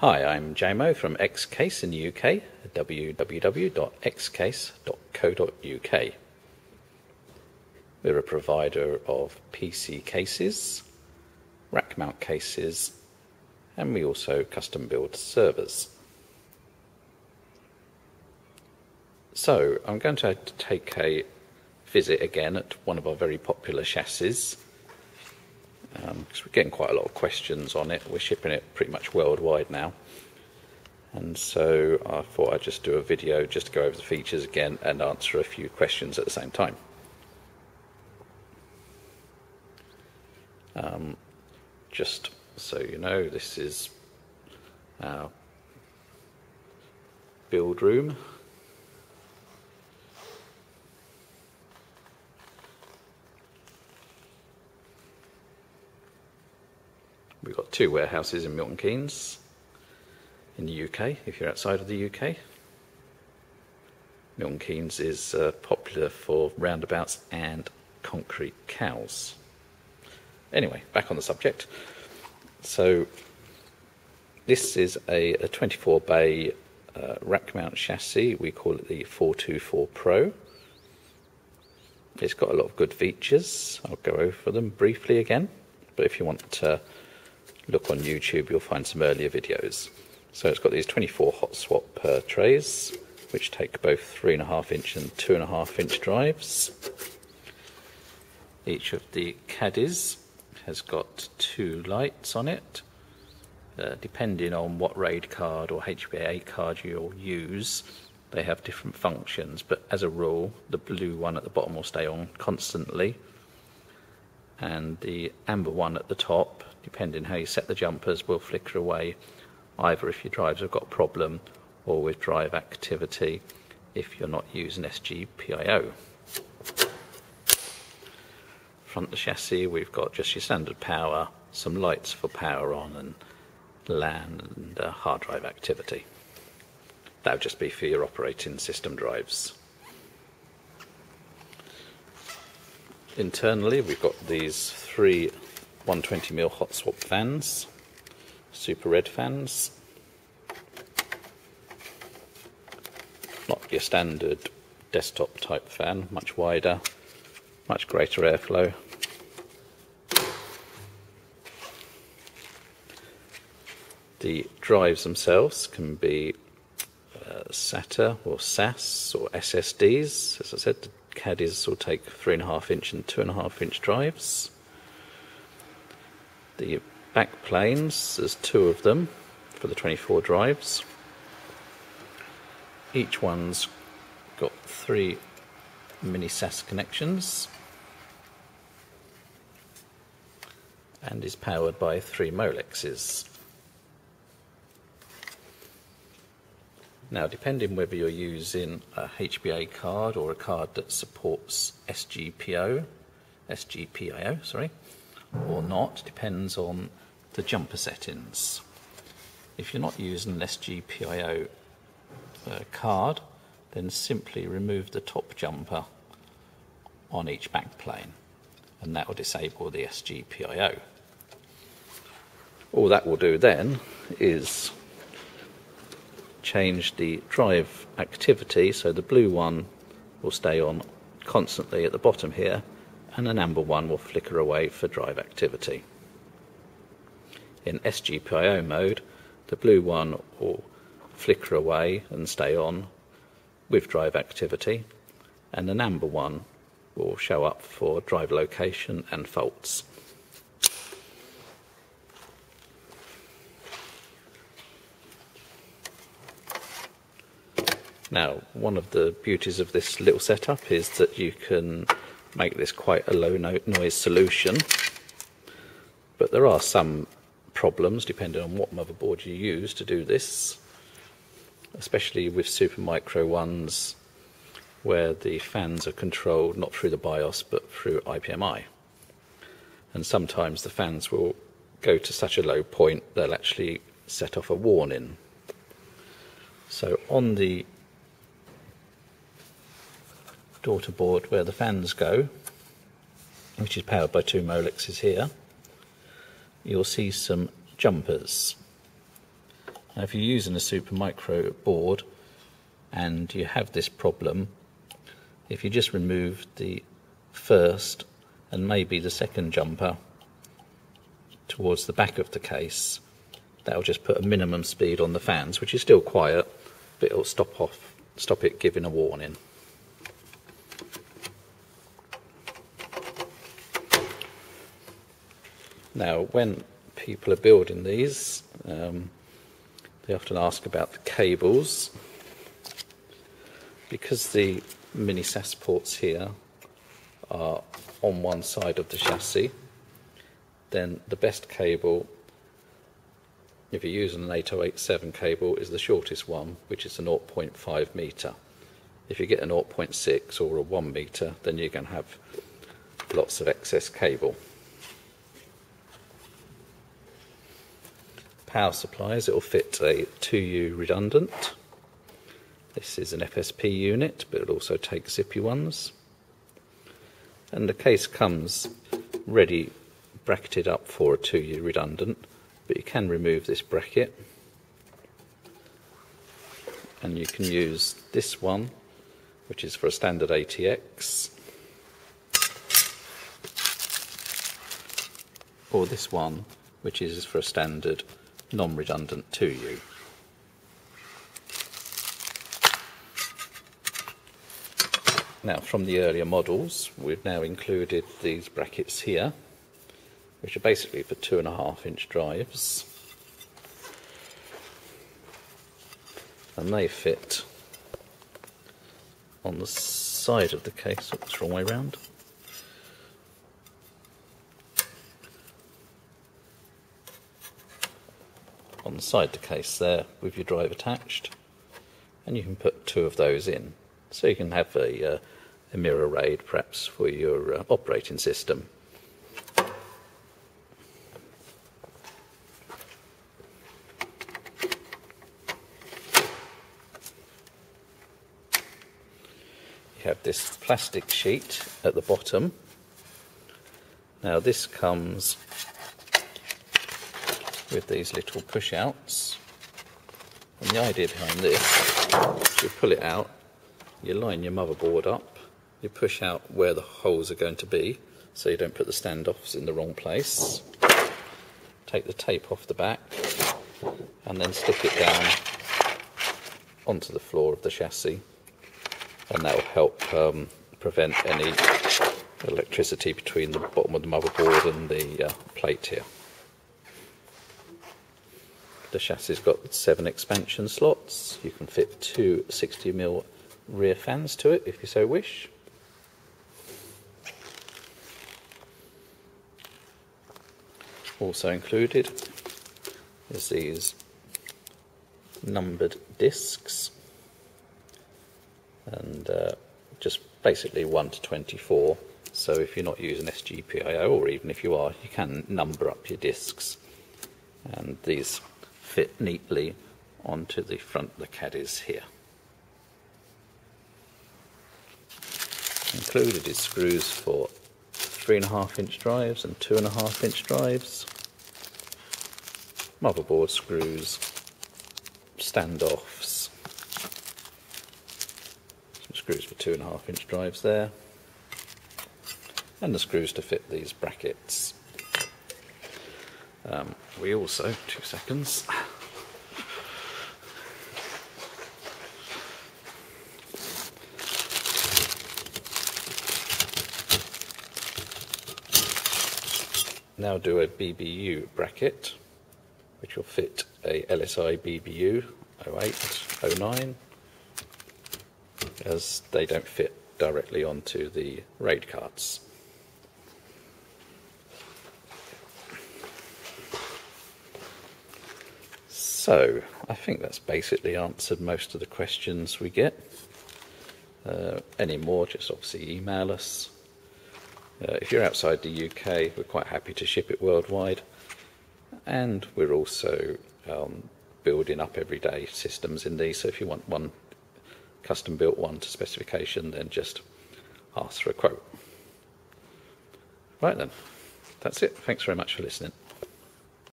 Hi, I'm Jamo from Xcase in the UK, www.xcase.co.uk. We're a provider of PC cases, rack mount cases, and we also custom build servers. So, I'm going to take a visit again at one of our very popular chassis because um, we're getting quite a lot of questions on it. We're shipping it pretty much worldwide now. And so I thought I'd just do a video just to go over the features again and answer a few questions at the same time. Um, just so you know, this is our build room. We've got two warehouses in Milton Keynes in the UK, if you're outside of the UK. Milton Keynes is uh, popular for roundabouts and concrete cows. Anyway, back on the subject. So, this is a, a 24 bay uh, rack mount chassis. We call it the 424 Pro. It's got a lot of good features. I'll go over them briefly again. But if you want to look on YouTube, you'll find some earlier videos. So it's got these 24 hot swap uh, trays, which take both 3.5 inch and 2.5 inch drives. Each of the caddies has got two lights on it. Uh, depending on what RAID card or HBA card you'll use, they have different functions, but as a rule, the blue one at the bottom will stay on constantly, and the amber one at the top depending how you set the jumpers, will flicker away either if your drives have got a problem or with drive activity if you're not using SGPIO. Front the chassis, we've got just your standard power, some lights for power on and LAN and uh, hard drive activity. That would just be for your operating system drives. Internally, we've got these three 120mm hot swap fans, super red fans. Not your standard desktop type fan, much wider, much greater airflow. The drives themselves can be uh, SATA or SAS or SSDs. As I said, the caddies will take 3.5 inch and 2.5 inch drives. The back planes, there's two of them for the 24 drives. Each one's got three mini SAS connections and is powered by three Molexes. Now, depending whether you're using a HBA card or a card that supports SGPO, SGPIO, sorry, or not depends on the jumper settings. If you're not using an SGPIO uh, card, then simply remove the top jumper on each backplane and that will disable the SGPIO. All that will do then is change the drive activity so the blue one will stay on constantly at the bottom here and an amber one will flicker away for drive activity. In SGPIO mode, the blue one will flicker away and stay on with drive activity, and an amber one will show up for drive location and faults. Now, one of the beauties of this little setup is that you can make this quite a low noise solution. But there are some problems depending on what motherboard you use to do this, especially with Supermicro ones where the fans are controlled not through the BIOS but through IPMI. And sometimes the fans will go to such a low point they'll actually set off a warning. So on the daughter board where the fans go, which is powered by two Molexes here, you'll see some jumpers. Now, if you're using a Supermicro board and you have this problem, if you just remove the first and maybe the second jumper towards the back of the case, that'll just put a minimum speed on the fans, which is still quiet, but it'll stop off, stop it giving a warning. Now, when people are building these, um, they often ask about the cables. Because the mini SAS ports here are on one side of the chassis, then the best cable, if you're using an 8087 cable, is the shortest one, which is a 0.5 metre. If you get a 0.6 or a 1 metre, then you're going to have lots of excess cable. Power supplies, it will fit a 2U redundant. This is an FSP unit, but it'll also takes zippy ones. And the case comes ready bracketed up for a 2U redundant, but you can remove this bracket. And you can use this one, which is for a standard ATX, or this one, which is for a standard non-redundant 2U. Now, from the earlier models, we've now included these brackets here, which are basically for two and a half inch drives. And they fit on the side of the case, oops, wrong way round. On the side the case there with your drive attached, and you can put two of those in. So you can have a, uh, a mirror RAID perhaps for your uh, operating system. You have this plastic sheet at the bottom. Now this comes with these little push outs. And the idea behind this, you pull it out you line your motherboard up, you push out where the holes are going to be so you don't put the standoffs in the wrong place. Take the tape off the back and then stick it down onto the floor of the chassis and that will help um, prevent any electricity between the bottom of the motherboard and the uh, plate here. The chassis's got seven expansion slots. You can fit two 60mm rear fans to it if you so wish. Also included is these numbered discs and uh, just basically 1 to 24 so if you're not using SGPIO or even if you are you can number up your discs and these fit neatly onto the front of the caddies here. Included is screws for three and a half inch drives and two and a half inch drives, motherboard screws, standoffs, some screws for two and a half inch drives there, and the screws to fit these brackets. Um, we also, two seconds, now do a BBU bracket, which will fit a LSI BBU 08, 09, as they don't fit directly onto the RAID cards. So, I think that's basically answered most of the questions we get. Uh, any more, just obviously email us. Uh, if you're outside the UK, we're quite happy to ship it worldwide. And we're also um, building up everyday systems in these. So if you want one custom built one to specification, then just ask for a quote. Right then, that's it. Thanks very much for listening.